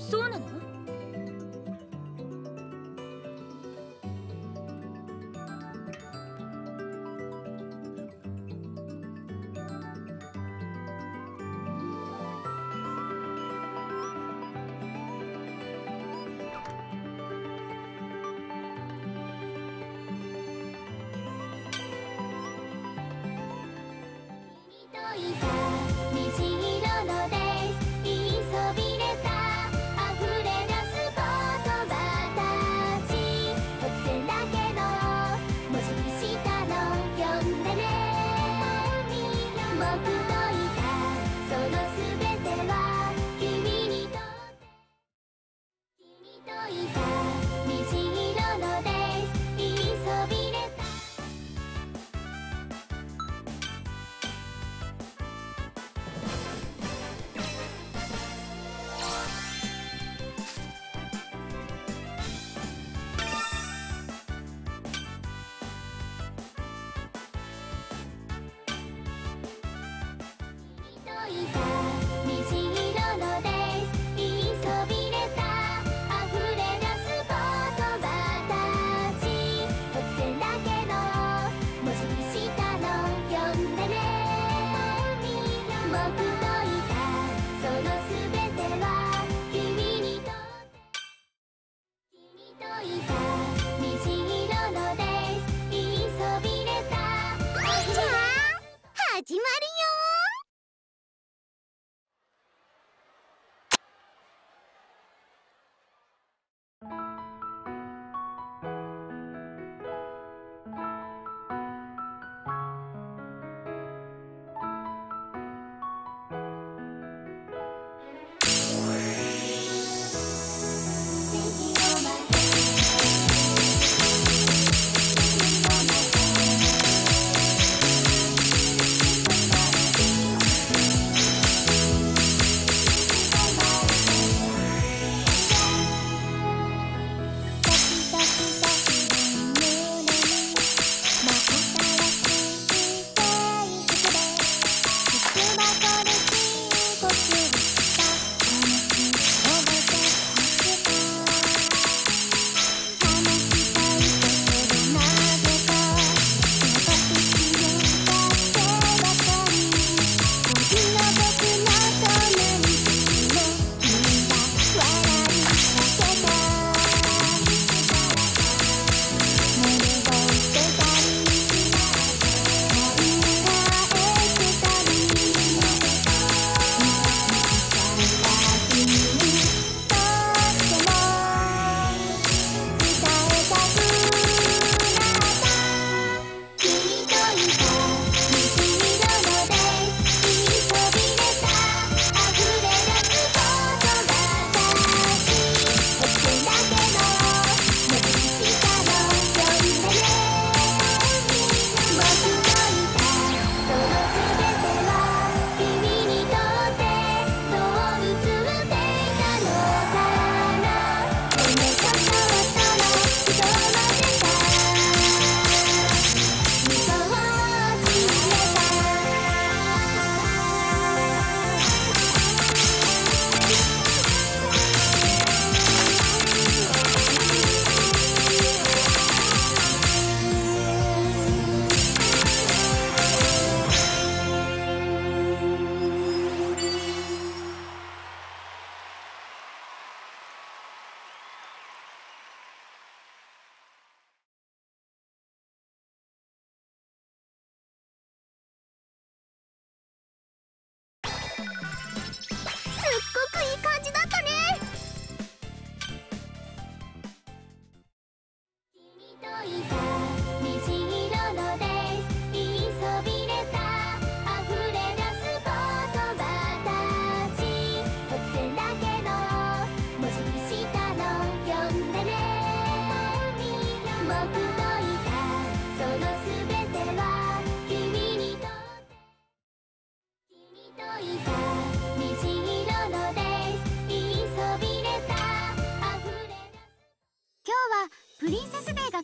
そうなの？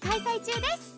開催中です。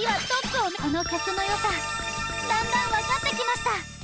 次はトップをこの曲の良さだんだん分かってきました。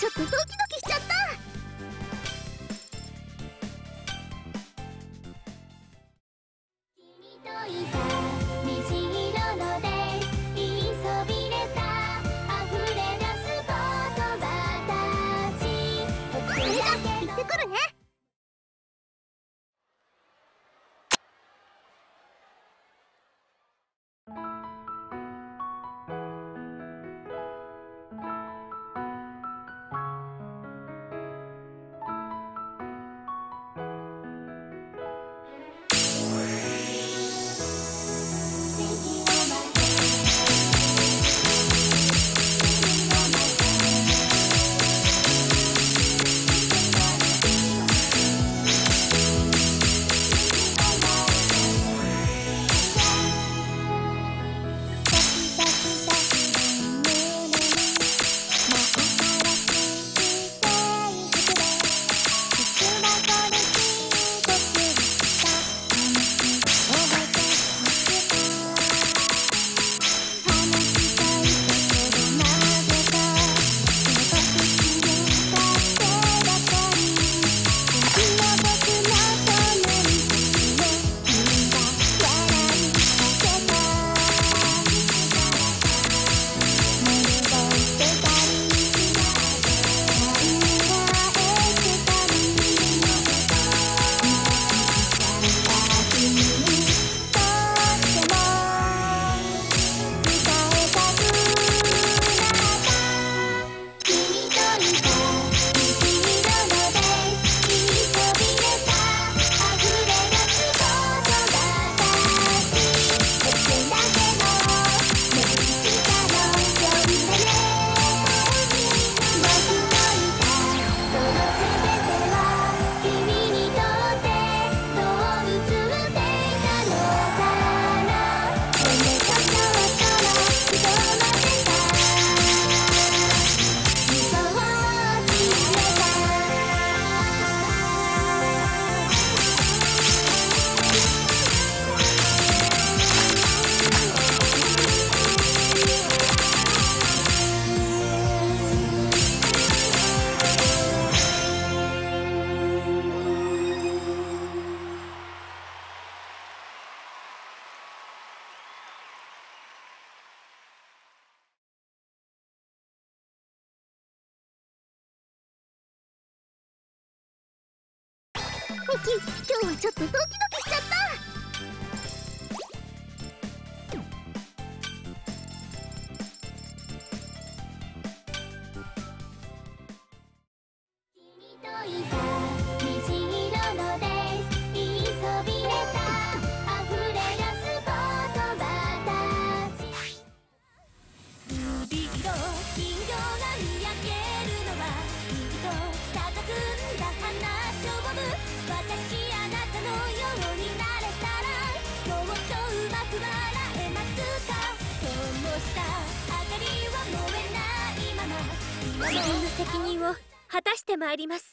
ちょっとどう自分の責任を果たしてまいります。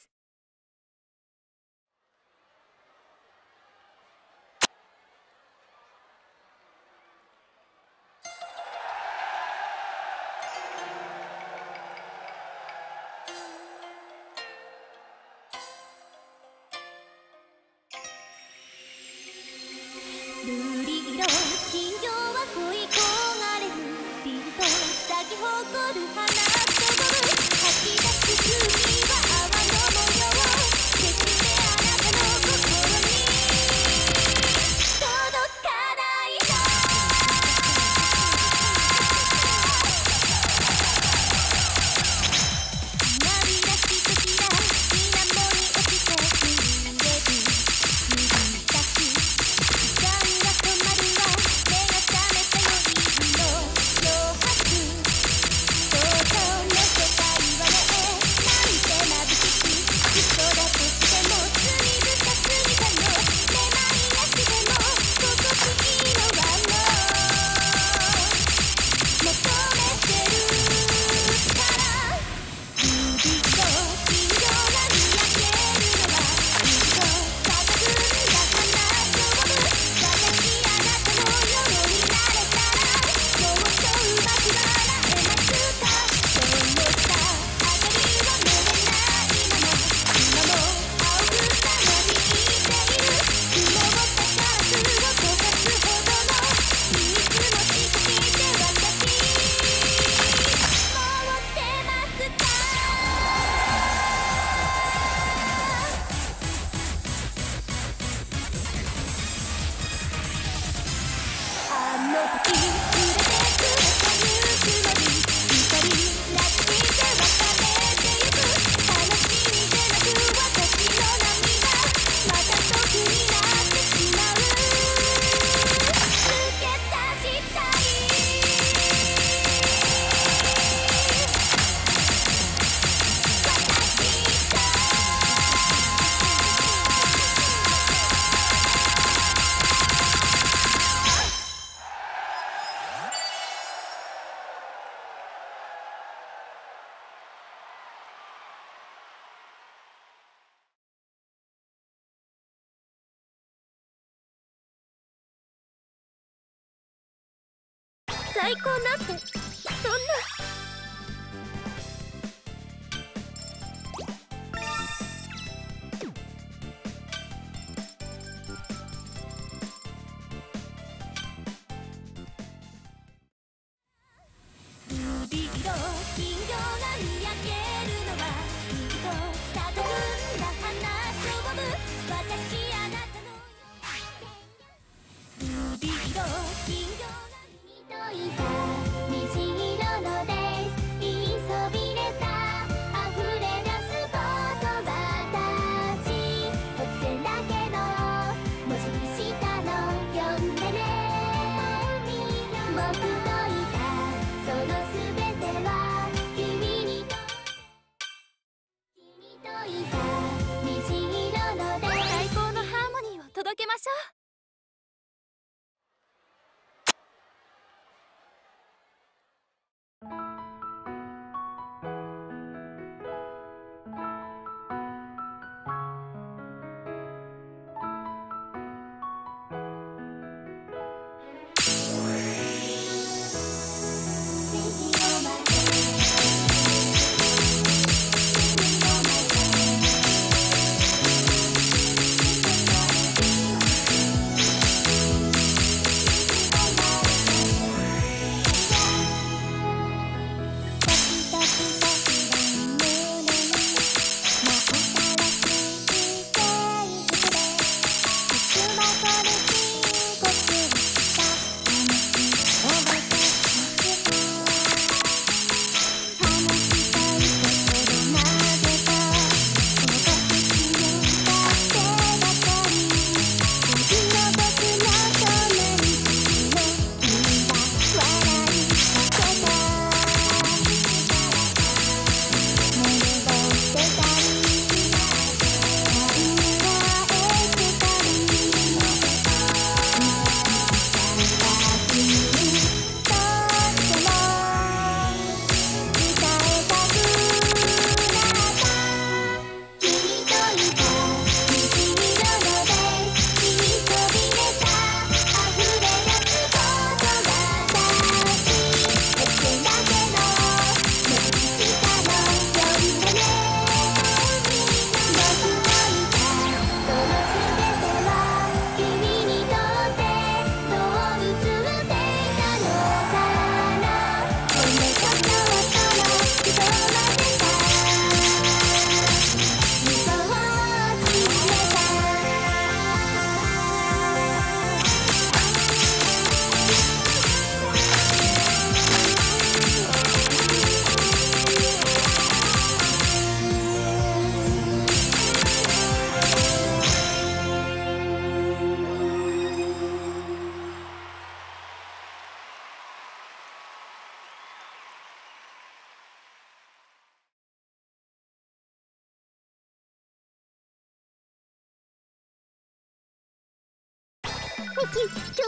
最高だって。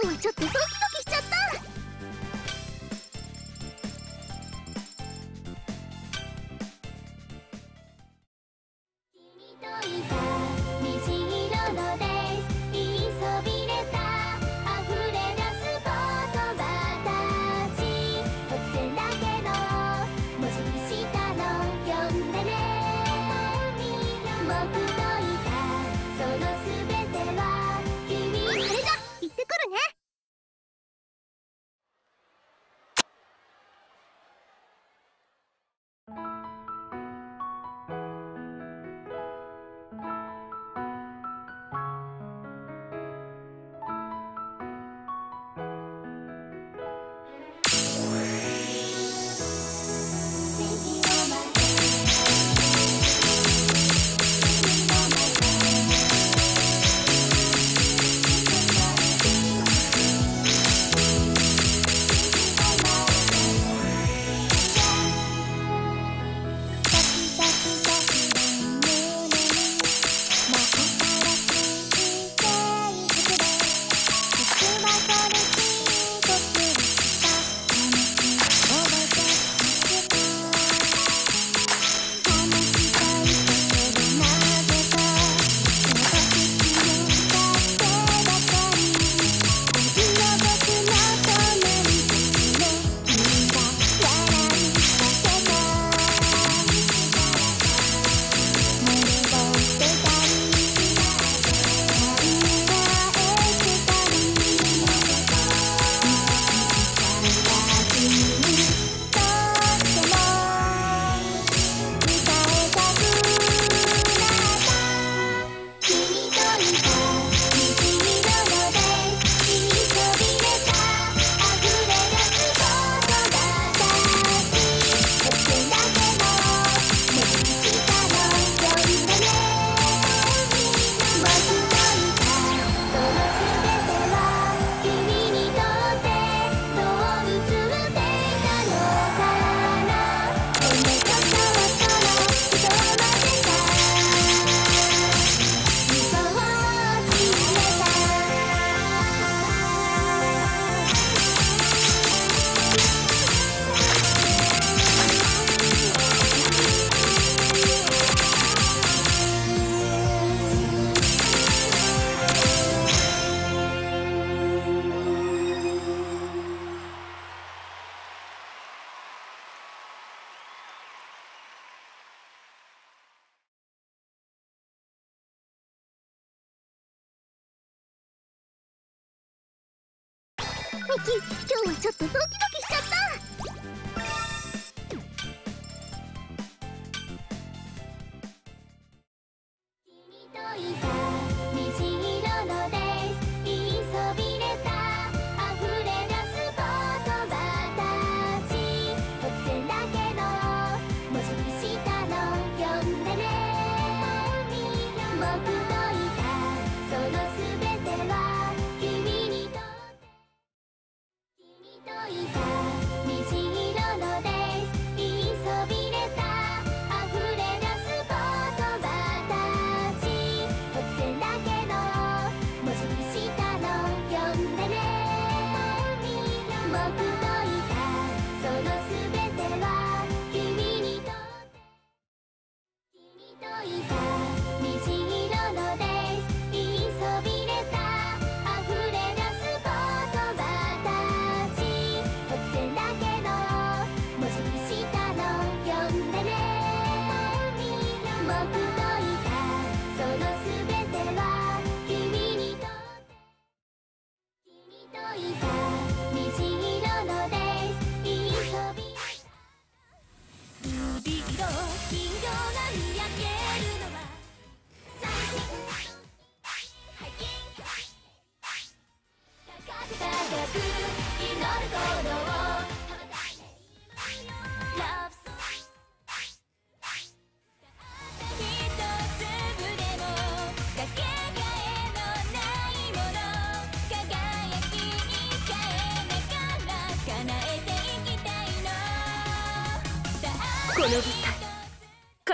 今日はちょっと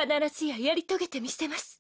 必ずややり遂げてみせます。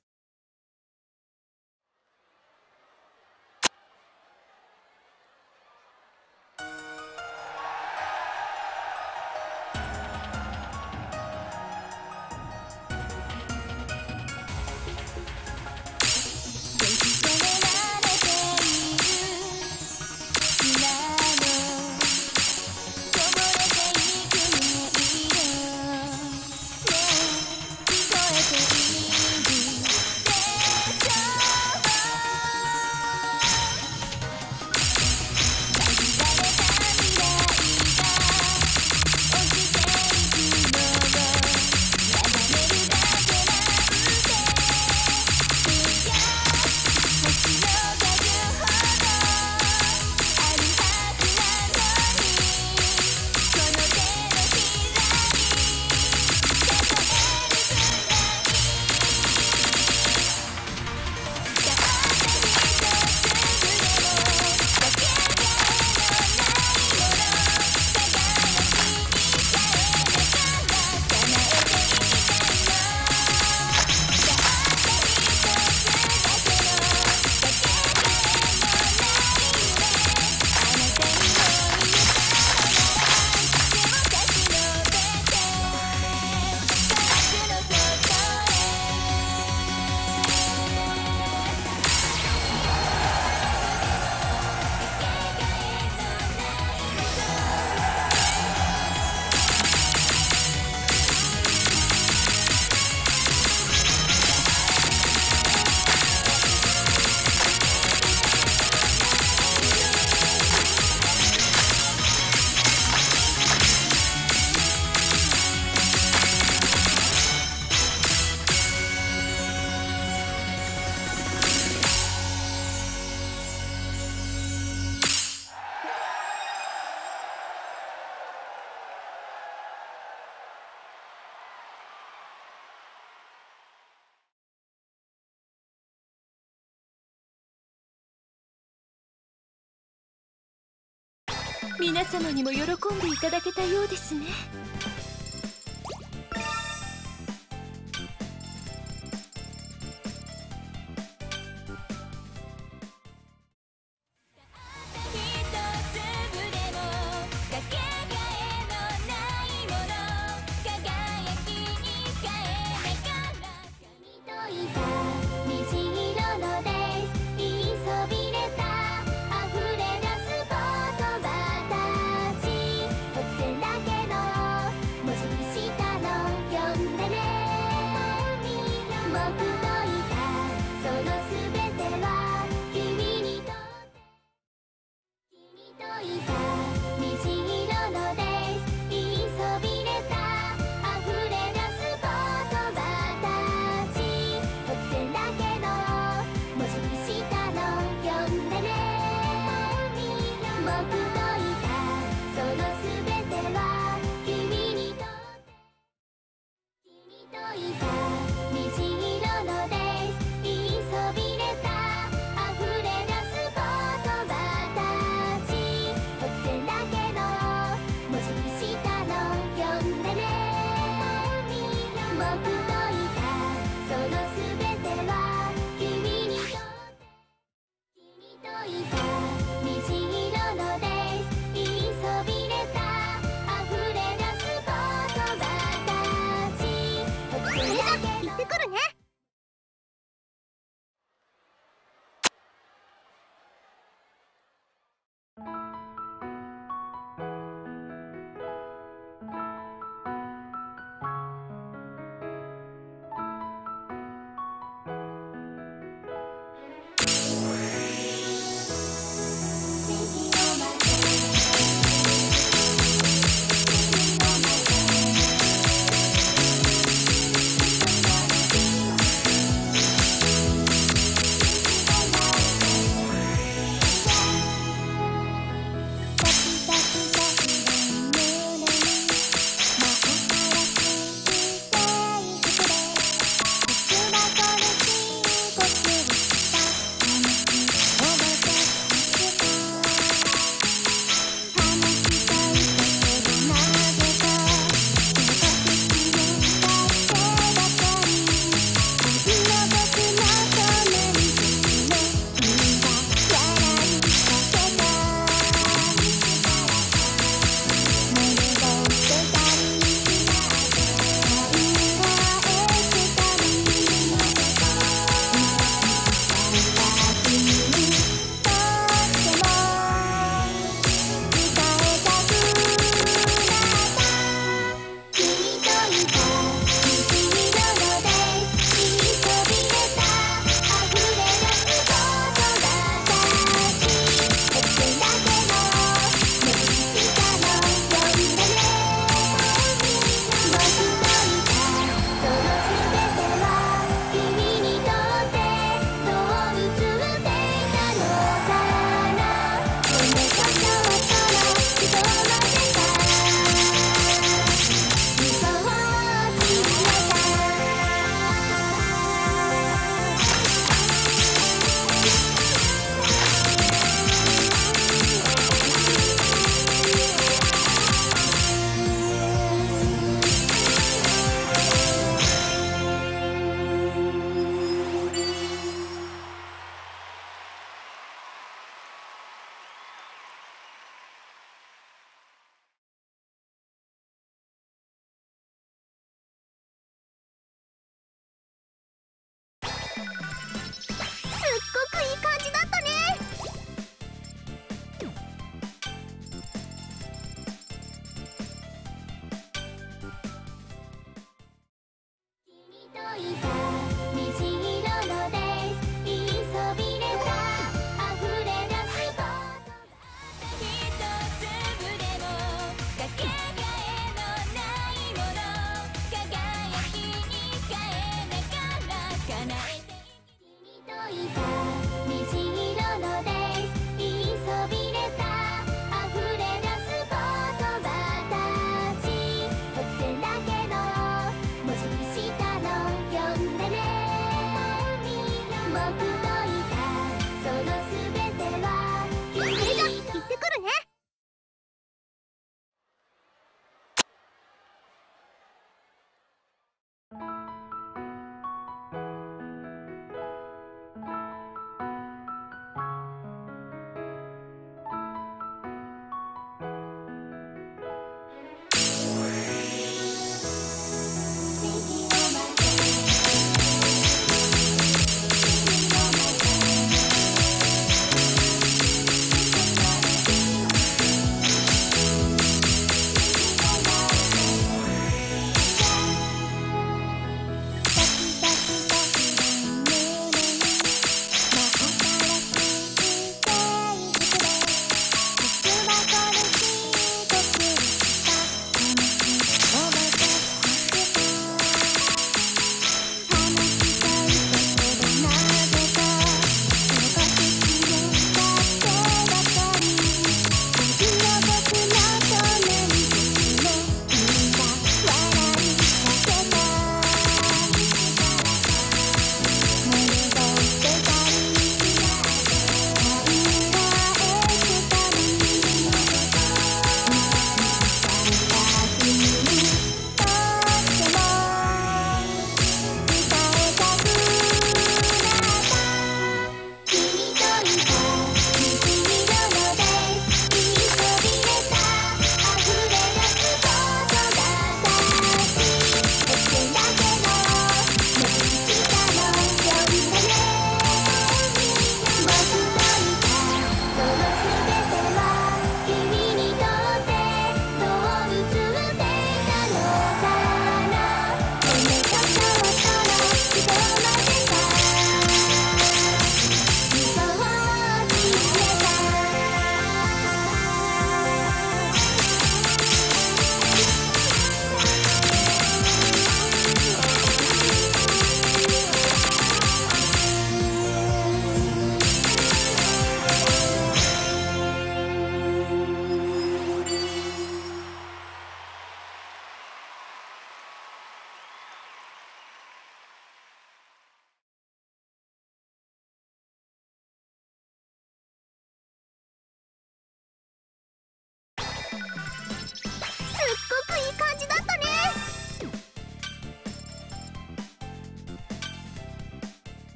皆様にも喜んでいただけたようですね。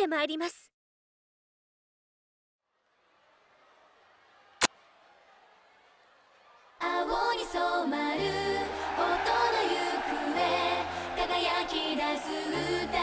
てまいります。青に染まる音の行方輝き出す歌。